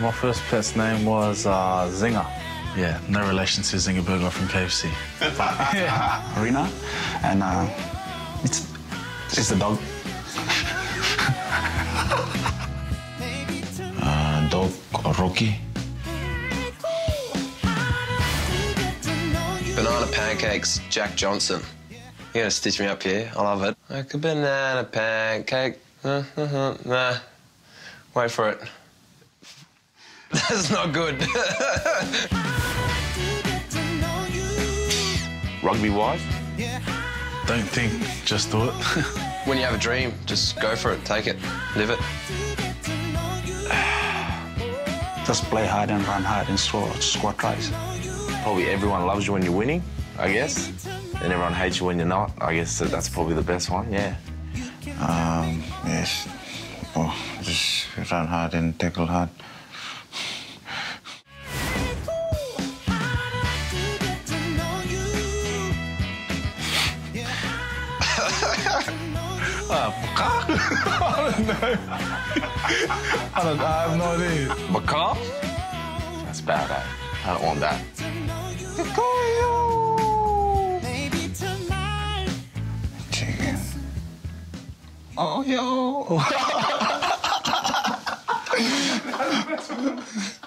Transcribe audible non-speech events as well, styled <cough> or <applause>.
my first pet's name was uh, Zinger. Yeah, no relation to Zinger Burger from KFC. yeah. <laughs> Rina, and uh, it's it's the dog. <laughs> Uh, dog Rocky. Banana pancakes, Jack Johnson. You're gonna stitch me up here. I love it. Like a banana pancake. Uh, uh, uh, nah. Wait for it. <laughs> That's not good. <laughs> Rugby wise, Don't think, just do it. <laughs> when you have a dream, just go for it. Take it. Live it. <sighs> Just play hard and run hard and score score tries. probably everyone loves you when you're winning, I guess. And everyone hates you when you're not. I guess that that's probably the best one, yeah. Um, yes. Oh, just run hard and tackle hard. <laughs> I, don't, know. I don't, I have no idea. Macaw? That's bad? I don't want that. Chicken. Oh yo. <laughs> <laughs>